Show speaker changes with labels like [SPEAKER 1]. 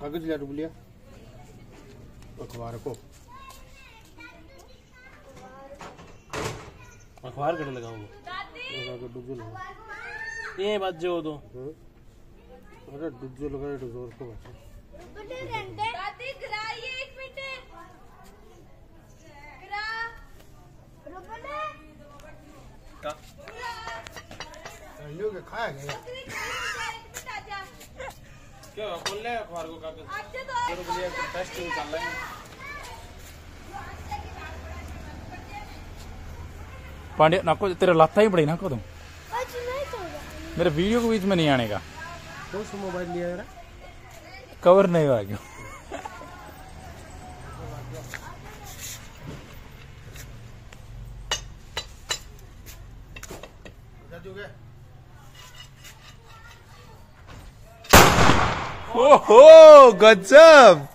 [SPEAKER 1] कागज़ लिया डुब लिया अखबार को
[SPEAKER 2] अखबार कटे लगाऊँगा
[SPEAKER 1] लगा डुब लगा
[SPEAKER 2] ये बात जो तो
[SPEAKER 1] हाँ? अरे डुब जो लगा डुब ज़ोर को? बचा खाया गया।
[SPEAKER 2] क्या खोल ले अखबार को कागज़
[SPEAKER 3] आजा तो
[SPEAKER 2] तेरे को लिए टेस्ट चल रहा है
[SPEAKER 4] पांड्या नको तेरे लाता ही पड़ी ना को तुम
[SPEAKER 3] तो
[SPEAKER 4] मेरे वीडियो के बीच में नहीं आने का।
[SPEAKER 1] मोबाइल लिया यार?
[SPEAKER 4] कवर नहीं हुआ क्यों? Whoa, whoa, good job!